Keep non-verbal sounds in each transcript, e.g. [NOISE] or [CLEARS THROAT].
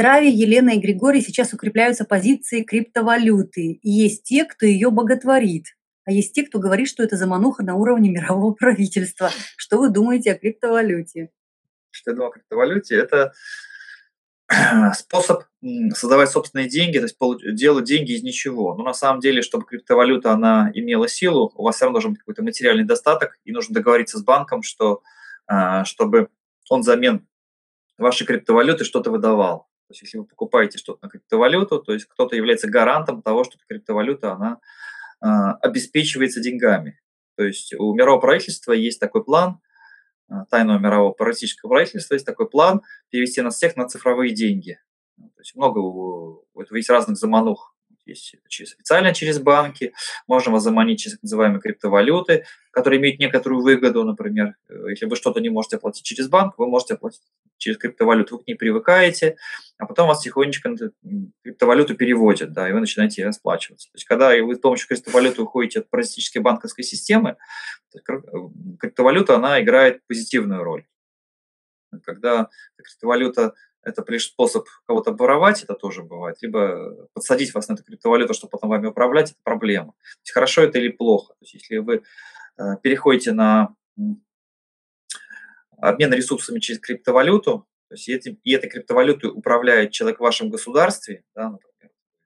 здравии Елена и Григорий сейчас укрепляются позиции криптовалюты. И есть те, кто ее боготворит. А есть те, кто говорит, что это замануха на уровне мирового [LAUGHS] правительства. Что вы думаете о криптовалюте? Что я думаю о криптовалюте? Это [CLEARS THROAT] способ создавать собственные деньги, то есть делать деньги из ничего. Но на самом деле, чтобы криптовалюта она имела силу, у вас все равно должен быть какой-то материальный достаток, и нужно договориться с банком, что а, чтобы он взамен вашей криптовалюты что-то выдавал. То есть если вы покупаете что-то на криптовалюту, то есть кто-то является гарантом того, что криптовалюта она а, обеспечивается деньгами. То есть у мирового правительства есть такой план, а, тайного мирового политического правительства есть такой план перевести нас всех на цифровые деньги. То есть много, вот есть разных заманух есть через, официально через банки, можно вас заманить через так называемые криптовалюты, которые имеют некоторую выгоду, например, э, если вы что-то не можете оплатить через банк, вы можете оплатить через криптовалюту, вы к ней привыкаете, а потом вас тихонечко криптовалюту переводят, да, и вы начинаете расплачиваться. То есть, когда вы с помощью криптовалюты уходите от паразитической банковской системы, криптовалюта, она играет позитивную роль. Когда криптовалюта это лишь способ кого-то воровать, это тоже бывает, либо подсадить вас на эту криптовалюту, чтобы потом вами управлять, это проблема. То есть хорошо это или плохо. То есть если вы э, переходите на обмен ресурсами через криптовалюту, то есть и этой криптовалютой управляет человек в вашем государстве, да, например,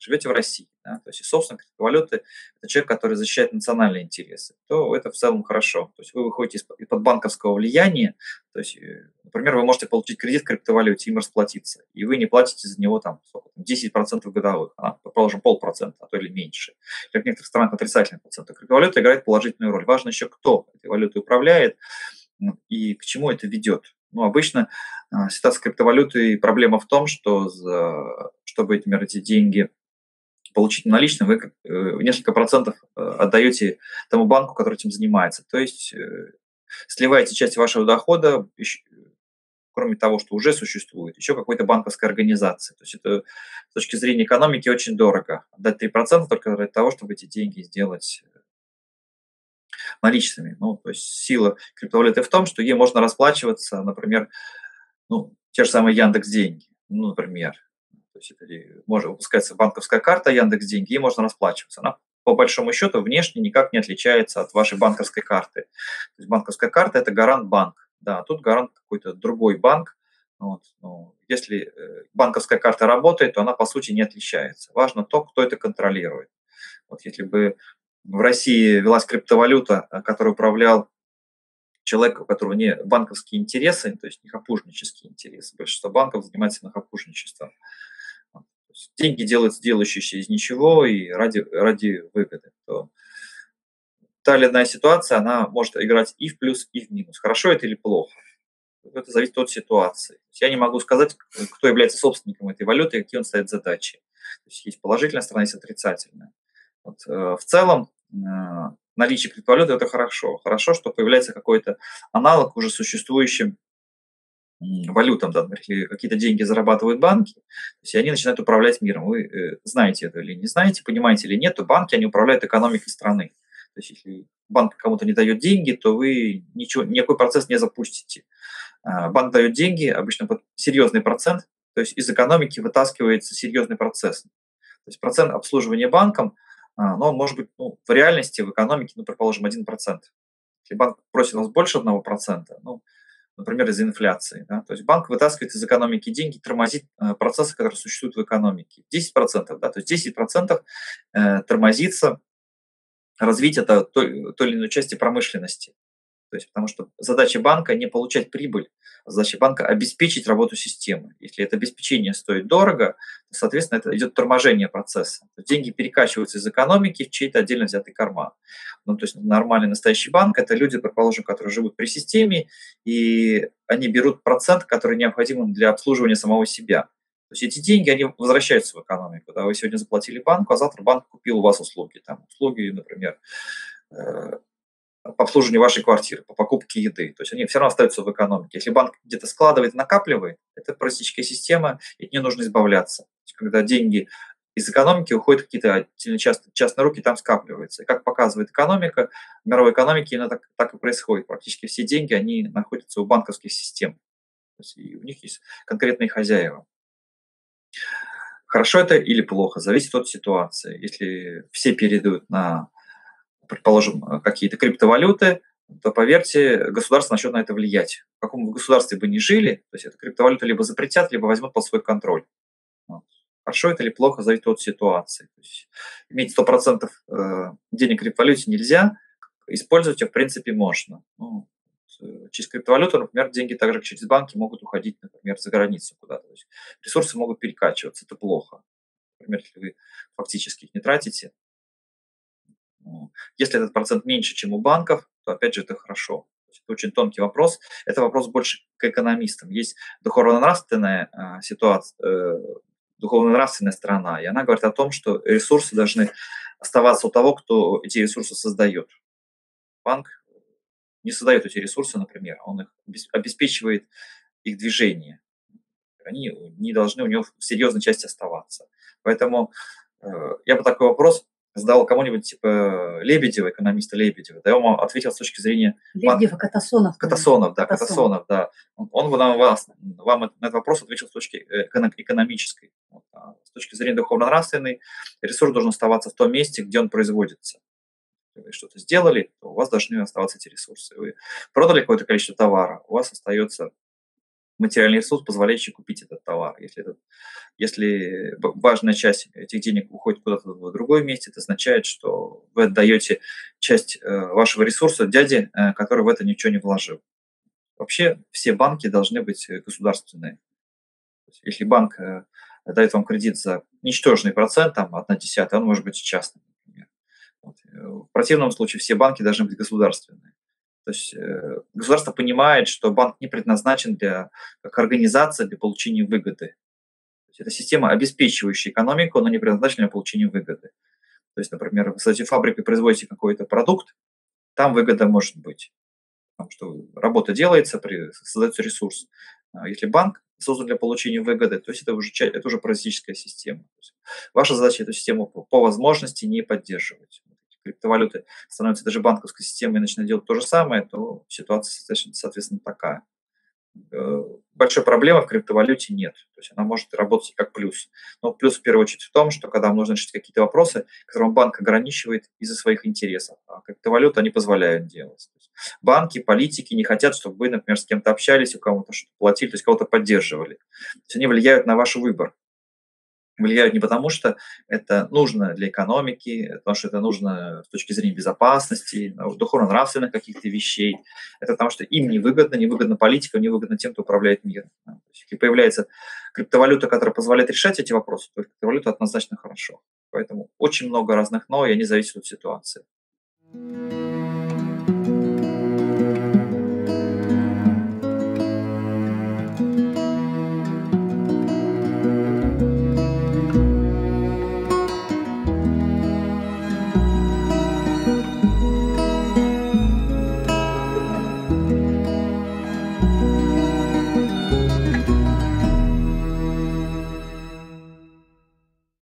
живете в России, да, то есть, и, собственно, криптовалюта – это человек, который защищает национальные интересы, то это в целом хорошо. То есть вы выходите из-под банковского влияния, то есть, э, например, вы можете получить кредит в криптовалюте, им расплатиться, и вы не платите за него там, сколько, 10% годовых, а, предположим, полпроцента, а то или меньше. В некоторых странах отрицательный процент. Криптовалюта играет положительную роль. Важно еще, кто этой валютой управляет и к чему это ведет. Ну, обычно а, ситуация с криптовалютой проблема в том, что за, чтобы, например, эти деньги получить наличные, вы э, несколько процентов э, отдаете тому банку, который этим занимается. То есть э, сливаете часть вашего дохода, кроме того, что уже существует, еще какой-то банковской организации. То есть это с точки зрения экономики очень дорого. Отдать 3% только для того, чтобы эти деньги сделать наличными. Ну, то есть сила криптовалюты в том, что ей можно расплачиваться, например, ну, те же самые Яндекс деньги, ну, например, то есть это может выпускается банковская карта Яндекс Деньги, и можно расплачиваться. Она по большому счету внешне никак не отличается от вашей банковской карты. То есть банковская карта – это гарант банк. Да, тут гарант какой-то другой банк. Вот, ну, если э, банковская карта работает, то она по сути не отличается. Важно то, кто это контролирует. Вот если бы в России велась криптовалюта, э, которую управлял человек, у которого не банковские интересы, то есть не хапужнические интересы. Большинство банков занимается нахапужничеством деньги делают делающиеся из ничего и ради, ради выгоды, то та или иная ситуация, она может играть и в плюс, и в минус. Хорошо это или плохо. Это зависит от ситуации. Я не могу сказать, кто является собственником этой валюты и какие он ставит задачи. То есть есть положительная сторона, есть отрицательная. Вот, э, в целом э, наличие криптовалюты – это хорошо. Хорошо, что появляется какой-то аналог уже существующим валютам, да, или какие-то деньги зарабатывают банки, то есть они начинают управлять миром. Вы э, знаете это или не знаете, понимаете или нет, то банки, они управляют экономикой страны. То есть если банк кому-то не дает деньги, то вы ничего, никакой процесс не запустите. А, банк дает деньги, обычно под серьезный процент, то есть из экономики вытаскивается серьезный процесс. То есть процент обслуживания банком, а, но он может быть ну, в реальности, в экономике, ну, предположим, 1%. Если банк просит у нас больше 1%, ну, например, из-за инфляции. Да? То есть банк вытаскивает из экономики деньги, тормозит э, процессы, которые существуют в экономике. 10%, да, то есть 10% э, тормозится развитие той, той или иной части промышленности. То есть, потому что задача банка не получать прибыль, а задача банка обеспечить работу системы. Если это обеспечение стоит дорого, то, соответственно, это идет торможение процесса. Деньги перекачиваются из экономики в чей-то отдельно взятый карман. Ну, то есть нормальный настоящий банк – это люди, предположим, которые живут при системе, и они берут процент, который необходим для обслуживания самого себя. То есть эти деньги, они возвращаются в экономику. Да? Вы сегодня заплатили банку, а завтра банк купил у вас услуги. Там, услуги, например, э, по обслуживанию вашей квартиры, по покупке еды. То есть они все равно остаются в экономике. Если банк где-то складывает, накапливает, это паразитическая система, и от нее нужно избавляться. Есть когда деньги из экономики уходят какие-то часто, частные руки, там скапливаются. И как показывает экономика, в мировой экономике именно так, так и происходит. Практически все деньги, они находятся у банковских систем. То есть и у них есть конкретные хозяева. Хорошо это или плохо, зависит от ситуации. Если все перейдут на, предположим, какие-то криптовалюты, то, поверьте, государство начнет на это влиять. В каком государстве бы ни жили, то есть эту криптовалюту либо запретят, либо возьмут под свой контроль. Хорошо это или плохо, зависит от ситуации. То есть иметь 100% э, денег в криптовалюте нельзя, использовать ее, в принципе, можно. Ну, э, через криптовалюту, например, деньги также через банки могут уходить, например, за границу куда-то. То есть ресурсы могут перекачиваться, это плохо. Например, если вы фактически их не тратите. Если этот процент меньше, чем у банков, то опять же это хорошо. Это очень тонкий вопрос. Это вопрос больше к экономистам. Есть духовно-нравственная э, ситуация, э, духовно-нравственная сторона, и она говорит о том, что ресурсы должны оставаться у того, кто эти ресурсы создает. Банк не создает эти ресурсы, например, он их обеспечивает их движение. Они не должны у него в серьезной части оставаться. Поэтому э, я бы такой вопрос задал кому-нибудь типа Лебедева, экономиста Лебедева, да, он ответил с точки зрения... Лебедева, Катасонов. Катасонов, да, Катасонов, да. Он бы нам, вас, вам на этот вопрос ответил с точки э, экономической. Вот, а с точки зрения духовно-нравственной, ресурс должен оставаться в том месте, где он производится. Вы что-то сделали, то у вас должны оставаться эти ресурсы. Вы продали какое-то количество товара, у вас остается материальный ресурс, позволяющий купить этот товар. Если, этот, если важная часть этих денег уходит куда-то в другое место, это означает, что вы отдаете часть э, вашего ресурса дяде, э, который в это ничего не вложил. Вообще все банки должны быть государственные. Если банк э, дает вам кредит за ничтожный процент, там, одна десятая, он может быть частным, например. Вот. В противном случае все банки должны быть государственные. То есть э, государство понимает, что банк не предназначен для, как организация для получения выгоды. То есть это система, обеспечивающая экономику, но не предназначена для получения выгоды. То есть, например, вы создаете фабрику и производите какой-то продукт, там выгода может быть. Потому что работа делается, при, создается ресурс. А если банк создан для получения выгоды, то есть это уже, это уже паразитическая система. Ваша задача эту систему по возможности не поддерживать криптовалюты становятся даже банковской системой и начинают делать то же самое, то ситуация, соответственно, такая. Э, большой проблемы в криптовалюте нет. То есть она может работать как плюс. Но плюс в первую очередь в том, что когда вам нужно решить какие-то вопросы, которые банк ограничивает из-за своих интересов, а криптовалюты они позволяют делать. банки, политики не хотят, чтобы вы, например, с кем-то общались, у кого-то что-то платили, то есть кого-то поддерживали. То есть они влияют на ваш выбор влияют не потому, что это нужно для экономики, потому что это нужно с точки зрения безопасности, духовно-нравственных каких-то вещей. Это потому что им невыгодно, невыгодно политикам, невыгодно тем, кто управляет миром. Если появляется криптовалюта, которая позволяет решать эти вопросы, то криптовалюта однозначно хорошо. Поэтому очень много разных «но», и они зависят от ситуации.